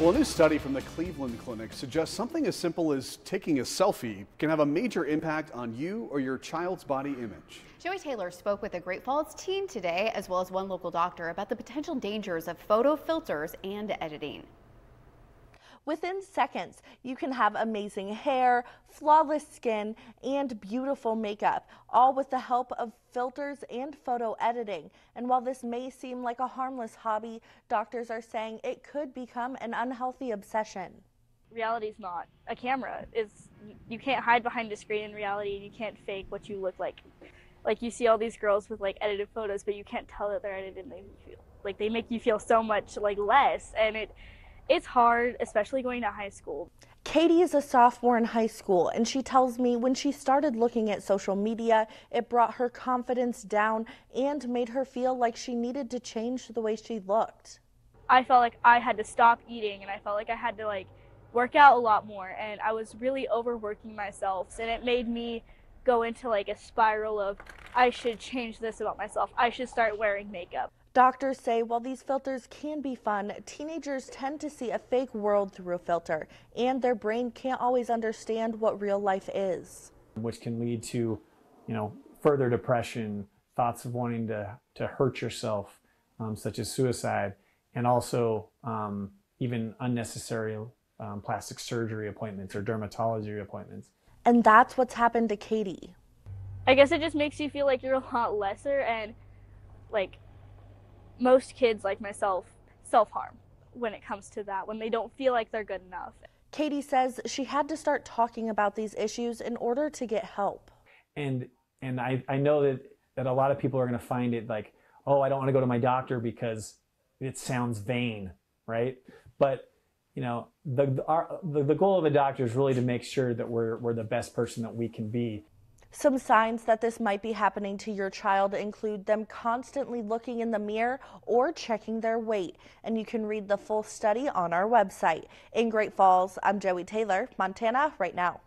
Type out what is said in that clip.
Well, a new study from the Cleveland Clinic suggests something as simple as taking a selfie can have a major impact on you or your child's body image. Joee Taylor spoke with a Great Falls teen today, as well as one local doctor, about the potential dangers of photo filters and editing. Within seconds, you can have amazing hair, flawless skin, and beautiful makeup, all with the help of filters and photo editing. And while this may seem like a harmless hobby, doctors are saying it could become an unhealthy obsession. Reality's not. A camera is, you can't hide behind a screen in reality and you can't fake what you look like. Like you see all these girls with like edited photos, but you can't tell that they're edited and they feel like they make you feel so much like less and it it's hard, especially going to high school. Kaitie is a sophomore in high school, and she tells me when she started looking at social media, it brought her confidence down and made her feel like she needed to change the way she looked. I felt like I had to stop eating, and I felt like I had to like work out a lot more, and I was really overworking myself, and it made me go into like a spiral of I should change this about myself. I should start wearing makeup. Doctors say while these filters can be fun, teenagers tend to see a fake world through a filter, and their brain can't always understand what real life is. Which can lead to, you know, further depression, thoughts of wanting to, to hurt yourself, um, such as suicide, and also um, even unnecessary um, plastic surgery appointments or dermatology appointments. And that's what's happened to Kaitie. I guess it just makes you feel like you're a lot lesser and like most kids like myself self-harm when it comes to that when they don't feel like they're good enough. Kaitie says she had to start talking about these issues in order to get help. And and I, I know that, that a lot of people are going to find it like, oh, I don't want to go to my doctor because it sounds vain, right? But you know, the, our, the, the goal of a doctor is really to make sure that we're, we're the best person that we can be. Some signs that this might be happening to your child include them constantly looking in the mirror or checking their weight. And you can read the full study on our website. In Great Falls, I'm Joee Taylor, Montana Right Now.